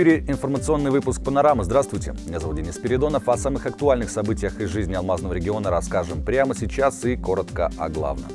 Эфире информационный выпуск «Панорамы». Здравствуйте, меня зовут Денис Спиридонов. О самых актуальных событиях из жизни Алмазного региона расскажем прямо сейчас и коротко о главном.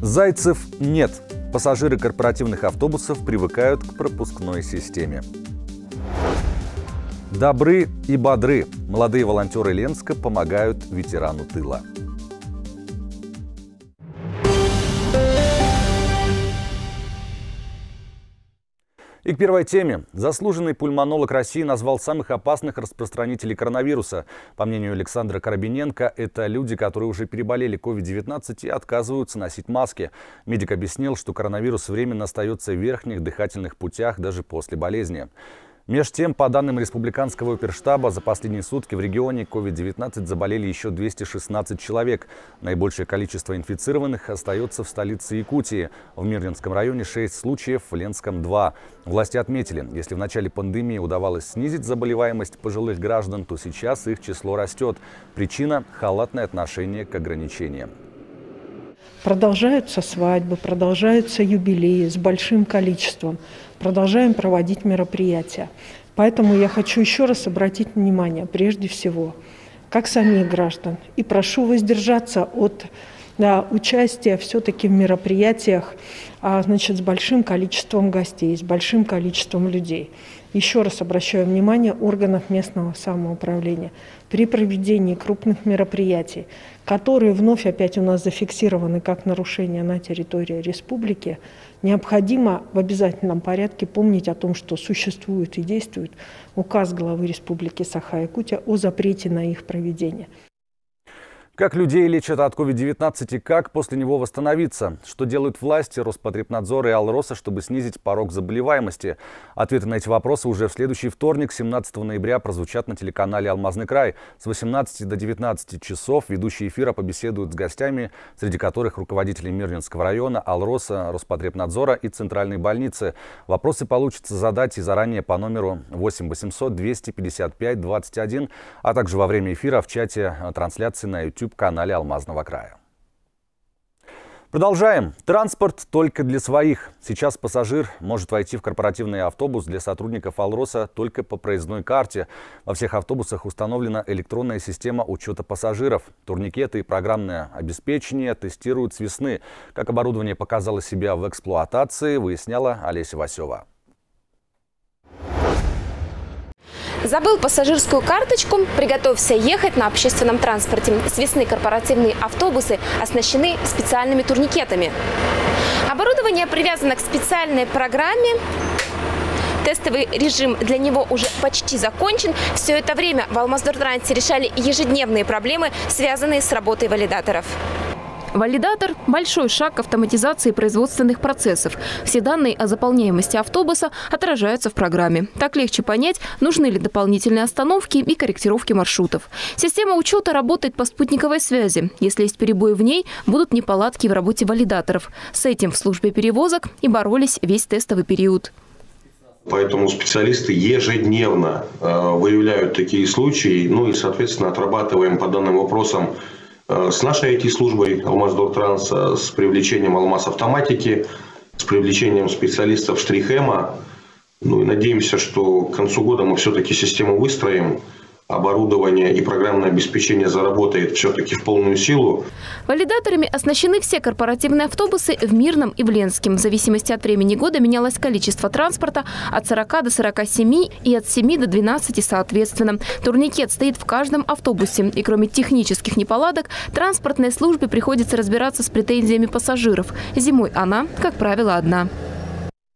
Зайцев нет. Пассажиры корпоративных автобусов привыкают к пропускной системе. Добры и бодры. Молодые волонтеры Ленска помогают ветерану тыла. И к первой теме. Заслуженный пульмонолог России назвал самых опасных распространителей коронавируса. По мнению Александра Коробиненко, это люди, которые уже переболели COVID-19 и отказываются носить маски. Медик объяснил, что коронавирус временно остается в верхних дыхательных путях даже после болезни. Меж тем, по данным Республиканского оперштаба, за последние сутки в регионе COVID-19 заболели еще 216 человек. Наибольшее количество инфицированных остается в столице Якутии. В Мирлинском районе 6 случаев, в Ленском 2. Власти отметили, если в начале пандемии удавалось снизить заболеваемость пожилых граждан, то сейчас их число растет. Причина – халатное отношение к ограничениям. Продолжаются свадьбы, продолжаются юбилеи с большим количеством продолжаем проводить мероприятия. Поэтому я хочу еще раз обратить внимание, прежде всего, как самих граждан, и прошу воздержаться от да, участия все-таки в мероприятиях а, значит, с большим количеством гостей, с большим количеством людей. Еще раз обращаю внимание органов местного самоуправления. При проведении крупных мероприятий, которые вновь опять у нас зафиксированы как нарушения на территории республики, необходимо в обязательном порядке помнить о том, что существует и действует указ главы Республики Саха-Якутия о запрете на их проведение. Как людей лечат от COVID-19 и как после него восстановиться? Что делают власти, Роспотребнадзор и Алроса, чтобы снизить порог заболеваемости? Ответы на эти вопросы уже в следующий вторник, 17 ноября, прозвучат на телеканале «Алмазный край». С 18 до 19 часов ведущие эфира побеседуют с гостями, среди которых руководители Мирлинского района, Алроса, Роспотребнадзора и Центральной больницы. Вопросы получится задать и заранее по номеру 8 800 255 21, а также во время эфира в чате трансляции на YouTube YouTube-канале Алмазного края. Продолжаем. Транспорт только для своих. Сейчас пассажир может войти в корпоративный автобус для сотрудников Алроса только по проездной карте. Во всех автобусах установлена электронная система учета пассажиров. Турникеты и программное обеспечение тестируют с весны. Как оборудование показало себя в эксплуатации, выясняла Олеся Васева. Забыл пассажирскую карточку? Приготовься ехать на общественном транспорте. С корпоративные автобусы оснащены специальными турникетами. Оборудование привязано к специальной программе. Тестовый режим для него уже почти закончен. Все это время в Алмаздортрансе решали ежедневные проблемы, связанные с работой валидаторов. Валидатор – большой шаг к автоматизации производственных процессов. Все данные о заполняемости автобуса отражаются в программе. Так легче понять, нужны ли дополнительные остановки и корректировки маршрутов. Система учета работает по спутниковой связи. Если есть перебои в ней, будут неполадки в работе валидаторов. С этим в службе перевозок и боролись весь тестовый период. Поэтому специалисты ежедневно э, выявляют такие случаи, ну и, соответственно, отрабатываем по данным вопросам с нашей IT-службой Алмаз-Дортранс, с привлечением Алмаз Автоматики, с привлечением специалистов Штрихема. Ну и надеемся, что к концу года мы все-таки систему выстроим, оборудование и программное обеспечение заработает все-таки в полную силу. Валидаторами оснащены все корпоративные автобусы в Мирном и в Ленском. В зависимости от времени года менялось количество транспорта от 40 до 47 и от 7 до 12 соответственно. Турникет стоит в каждом автобусе. И кроме технических неполадок, транспортной службе приходится разбираться с претензиями пассажиров. Зимой она, как правило, одна.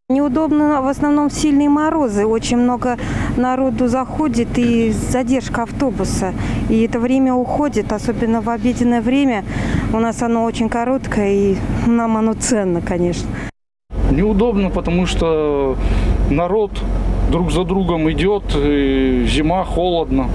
Неудобно в основном сильные морозы. Очень много народу заходит и задержка автобуса. И это время уходит, особенно в обеденное время. У нас оно очень короткое, и нам оно ценно, конечно. Неудобно, потому что народ друг за другом идет, зима, холодно.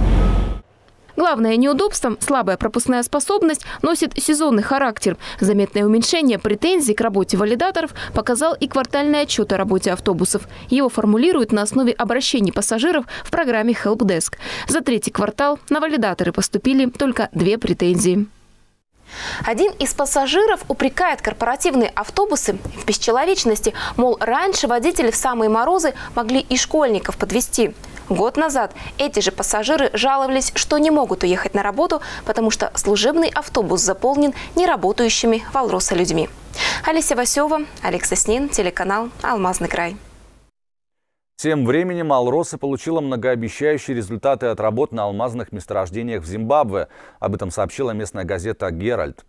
Главное неудобство – слабая пропускная способность носит сезонный характер. Заметное уменьшение претензий к работе валидаторов показал и квартальный отчет о работе автобусов. Его формулируют на основе обращений пассажиров в программе Helpdesk. За третий квартал на валидаторы поступили только две претензии. Один из пассажиров упрекает корпоративные автобусы в бесчеловечности. Мол, раньше водители в самые морозы могли и школьников подвести. Год назад эти же пассажиры жаловались, что не могут уехать на работу, потому что служебный автобус заполнен неработающими в Алроса людьми. Алисия Васева, Алекс Соснин, телеканал «Алмазный край». Тем временем Алроса получила многообещающие результаты от работ на алмазных месторождениях в Зимбабве. Об этом сообщила местная газета «Геральт».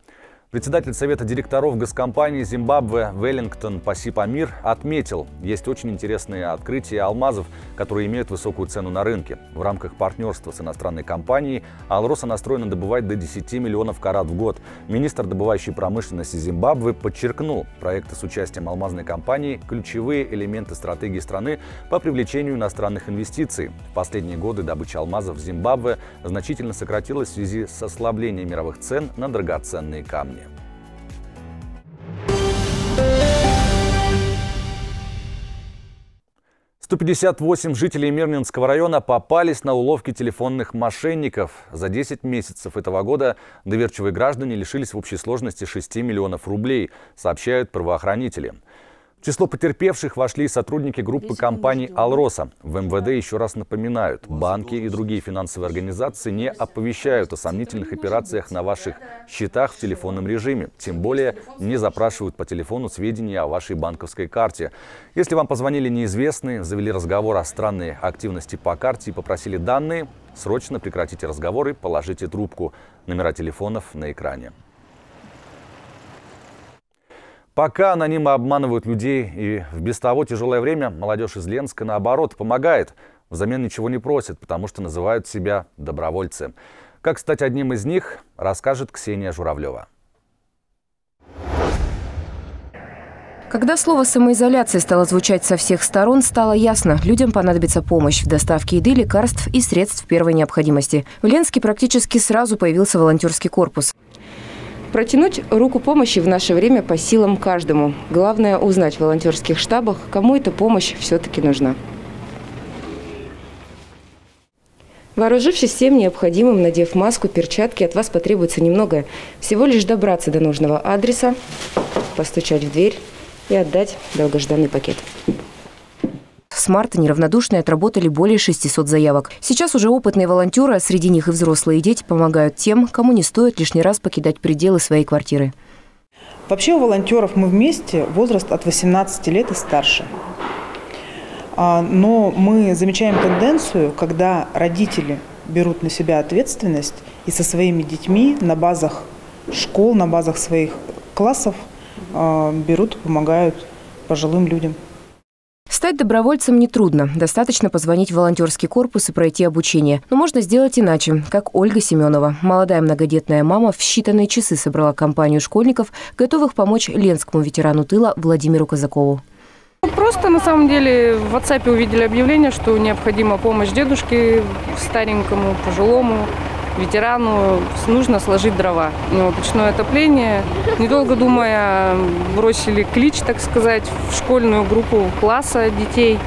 Председатель Совета директоров госкомпании Зимбабве Веллингтон Пасипамир отметил, есть очень интересные открытия алмазов, которые имеют высокую цену на рынке. В рамках партнерства с иностранной компанией Алроса настроена добывать до 10 миллионов карат в год. Министр добывающей промышленности Зимбабве подчеркнул, проекты с участием алмазной компании – ключевые элементы стратегии страны по привлечению иностранных инвестиций. В последние годы добыча алмазов в Зимбабве значительно сократилась в связи с ослаблением мировых цен на драгоценные камни. 158 жителей Мирнинского района попались на уловки телефонных мошенников. За 10 месяцев этого года доверчивые граждане лишились в общей сложности 6 миллионов рублей, сообщают правоохранители. В число потерпевших вошли сотрудники группы компаний «Алроса». В МВД еще раз напоминают, банки и другие финансовые организации не оповещают о сомнительных операциях на ваших счетах в телефонном режиме. Тем более не запрашивают по телефону сведения о вашей банковской карте. Если вам позвонили неизвестные, завели разговор о странной активности по карте и попросили данные, срочно прекратите разговор и положите трубку. Номера телефонов на экране. Пока анонимы обманывают людей и в без того тяжелое время молодежь из Ленска, наоборот, помогает. Взамен ничего не просит, потому что называют себя добровольцы. Как стать одним из них, расскажет Ксения Журавлева. Когда слово «самоизоляция» стало звучать со всех сторон, стало ясно – людям понадобится помощь в доставке еды, лекарств и средств первой необходимости. В Ленске практически сразу появился волонтерский корпус. Протянуть руку помощи в наше время по силам каждому. Главное – узнать в волонтерских штабах, кому эта помощь все-таки нужна. Вооружившись всем необходимым, надев маску, перчатки, от вас потребуется немного. Всего лишь добраться до нужного адреса, постучать в дверь и отдать долгожданный пакет. С марта неравнодушные отработали более 600 заявок. Сейчас уже опытные волонтеры, а среди них и взрослые и дети, помогают тем, кому не стоит лишний раз покидать пределы своей квартиры. Вообще у волонтеров мы вместе возраст от 18 лет и старше. А, но мы замечаем тенденцию, когда родители берут на себя ответственность и со своими детьми на базах школ, на базах своих классов а, берут, помогают пожилым людям. Стать добровольцем нетрудно. Достаточно позвонить в волонтерский корпус и пройти обучение. Но можно сделать иначе, как Ольга Семенова. Молодая многодетная мама в считанные часы собрала компанию школьников, готовых помочь ленскому ветерану тыла Владимиру Казакову. Просто на самом деле в WhatsApp увидели объявление, что необходима помощь дедушке старенькому, пожилому ветерану нужно сложить дрова. У него печное отопление. Недолго думая, бросили клич, так сказать, в школьную группу класса детей.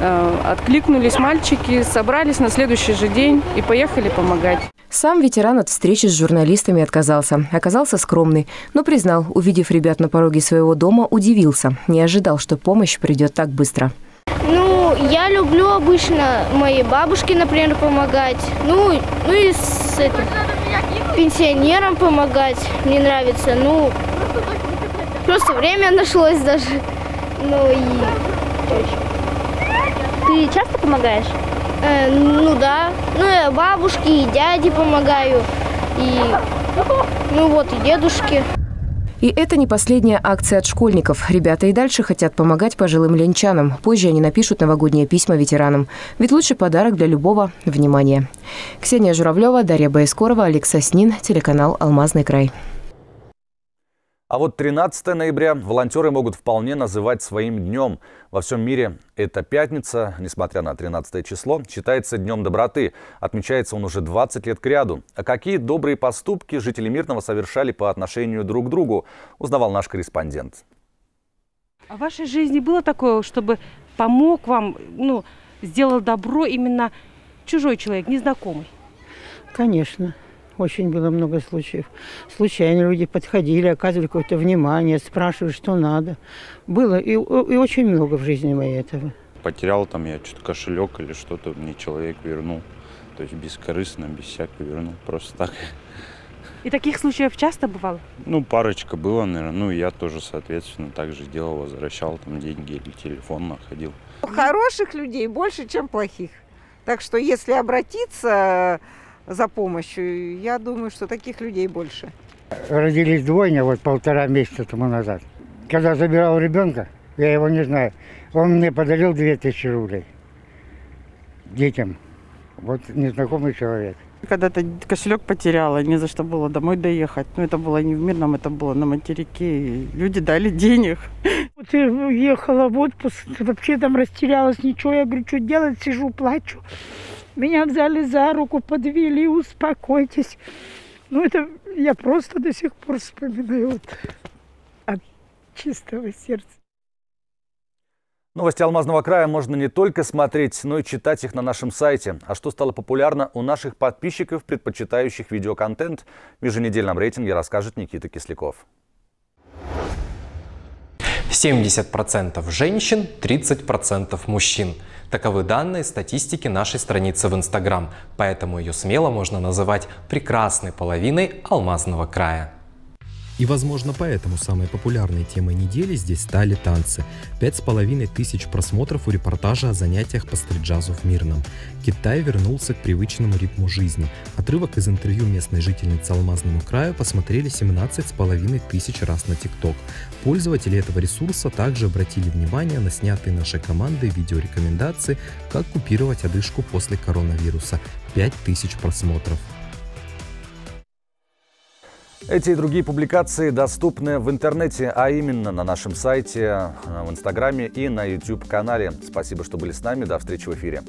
Э, откликнулись мальчики, собрались на следующий же день и поехали помогать. Сам ветеран от встречи с журналистами отказался. Оказался скромный, но признал, увидев ребят на пороге своего дома, удивился. Не ожидал, что помощь придет так быстро. Ну, я люблю обычно моей бабушке, например, помогать. Ну, ну и с этим, пенсионерам помогать. Мне нравится. Ну, просто время нашлось даже. Ну и Ты часто помогаешь? Э, ну да. Ну, я бабушке и дяде помогаю. И, ну вот, и дедушке. И это не последняя акция от школьников. Ребята и дальше хотят помогать пожилым ленчанам. Позже они напишут новогодние письма ветеранам. Ведь лучший подарок для любого – внимание. Ксения Журавлева, Дарья Боискорова, Алекс Соснин, телеканал «Алмазный край». А вот 13 ноября волонтеры могут вполне называть своим днем. Во всем мире эта пятница, несмотря на 13 число, считается Днем доброты. Отмечается он уже 20 лет к ряду. А какие добрые поступки жители Мирного совершали по отношению друг к другу, узнавал наш корреспондент. А в вашей жизни было такое, чтобы помог вам, ну, сделал добро именно чужой человек, незнакомый? Конечно. Очень было много случаев. Случайно люди подходили, оказывали какое-то внимание, спрашивали, что надо. Было и, и очень много в жизни моей этого. Потерял там я что-то кошелек или что-то, мне человек вернул. То есть бескорыстно, без всякого вернул, просто так. И таких случаев часто бывало? Ну, парочка было, наверное. Ну, я тоже, соответственно, так же делал, возвращал там деньги или телефон находил. Хороших людей больше, чем плохих. Так что если обратиться за помощью, я думаю, что таких людей больше. Родились двойня вот полтора месяца тому назад. Когда забирал ребенка, я его не знаю, он мне подарил 2000 рублей детям. Вот незнакомый человек. Когда-то кошелек потеряла, не за что было домой доехать. Но это было не в Мирном, это было на материке. И люди дали денег. Вот я уехала в отпуск, вообще там растерялась, ничего. Я говорю, что делать, сижу, плачу. Меня взяли за руку, подвели, успокойтесь. Ну, это я просто до сих пор вспоминаю вот, от чистого сердца. Новости Алмазного края можно не только смотреть, но и читать их на нашем сайте. А что стало популярно у наших подписчиков, предпочитающих видеоконтент, в еженедельном рейтинге расскажет Никита Кисляков. 70% женщин, 30% мужчин. Таковы данные статистики нашей страницы в Инстаграм, поэтому ее смело можно называть прекрасной половиной Алмазного края. И, возможно, поэтому самой популярной темой недели здесь стали танцы. Пять с половиной тысяч просмотров у репортажа о занятиях по стриджазу в Мирном. Китай вернулся к привычному ритму жизни. Отрывок из интервью местной жительницы Алмазному краю посмотрели 17 с половиной тысяч раз на ТикТок. Пользователи этого ресурса также обратили внимание на снятые нашей командой видеорекомендации, как купировать одышку после коронавируса. 5000 просмотров. Эти и другие публикации доступны в интернете, а именно на нашем сайте, в Инстаграме и на YouTube-канале. Спасибо, что были с нами. До встречи в эфире.